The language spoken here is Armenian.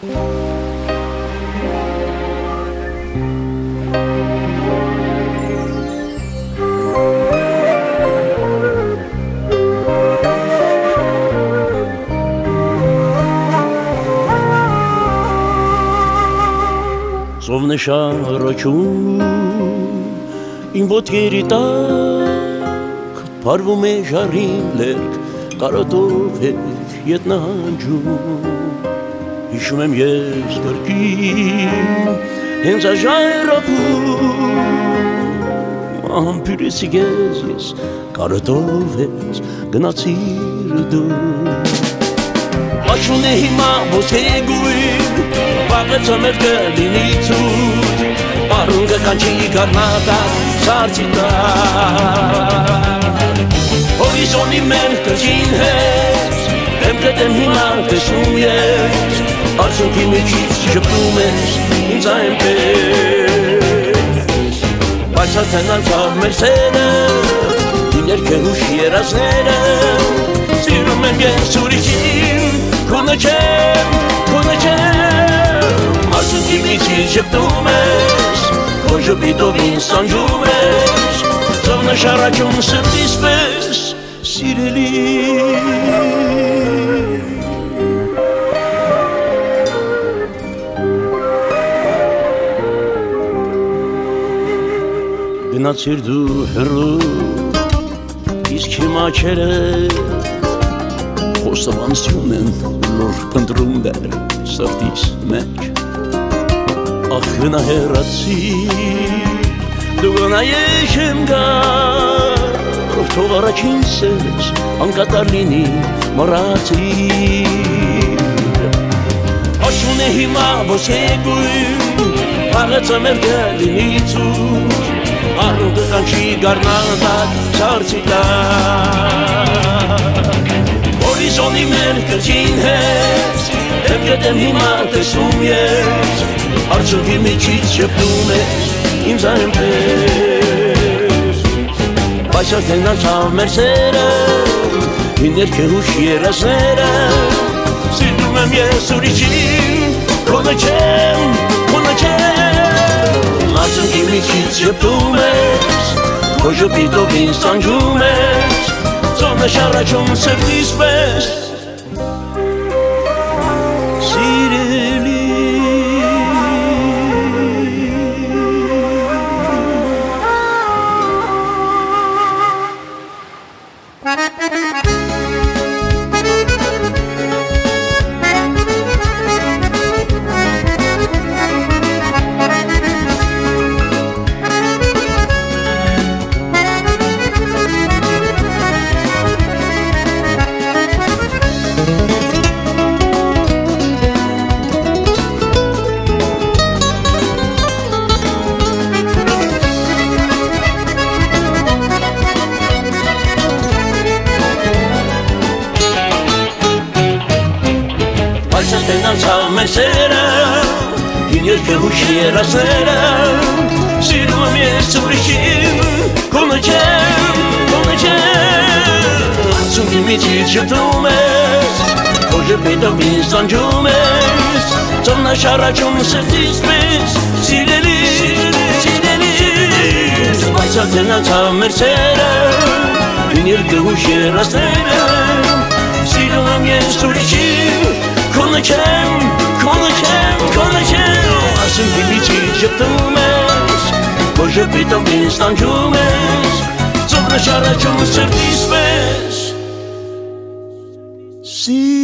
Ծովն է շարոչում իմ ոտքերի տակ Փարվում է ժարին լերկ կարոտով է ետնանջում Հիշում եմ ես գրկին հենց աժայրապում Ամպյուրեցի գեզ ես կարոտով ես գնացիր դու Աչուն է հիմա ոսե գույն Վաղը մեր կլինի ցույց Բարուն կկանչի գարնատա Սարցի տա Հորիզոնի մեր կրճին հետ Դեմ կտեմ հիմա տեսնում ես Արցունքի միջից շպնում ես ինձ այնպես Բայց արդեն անցավ մեր սերը Իմ երկեհուշ երազները Սիրում եմ ես ուրիշին Քոնը չեմ, քոնը չեմ Արցունքի միջից շպնում ես Քո ժպիտով ինձ սանջում ես Ծովնը շարաչում սրտիս պես Գնացիր դու հեռու Իսկ հիմա չերը Խոստովանություն են նոր ընտրում դեր սրտիս մեջ Ախ գնա հեռացի Դու գնա ես եմ գար Թող առաջին սես անկատար լինի մռացի Աշուն է հիմա ոսե գույն Աղեցը մեր գլինի ծուր Առուտը կանչի գարնատակ սարցի տակ Հորիզոնի մեր կրճին հետ Դեմ կետեմ հիմա տեսում ես Արջոքի միջից շպտում ես ինձ այնպես Բայց արդեն անցավ մեր սերը Իմ ներքեհուշ երասները Սիրում եմ ես ուրիշին Քոնը չեմ, քոնը չեմ Արջոքի միջից շպտում ես Քո ժպիտով ինձ սանջում ես Ծովն է շարաչում սրտիս պես անցավ մեր սերը Հին երկեհուշ երասները Սիրում եմ ես ուրիշին Կոնը չեմ, կոնը չեմ Անցունքի միջից շպտում ես Քո ժպիտով ինձ սանջում ես Ծովնա շարաչում սրտիս պես Սիրելի, սիրելի Բայց արդեն անցավ մեր սերը Հին երկեհուշ երասները Սիրում եմ ես ուրիշին միջի շպտում ես Քո ժպիտով ինձ տանջում ես Ծովնը շարաչում սրտիս պես Սիրելի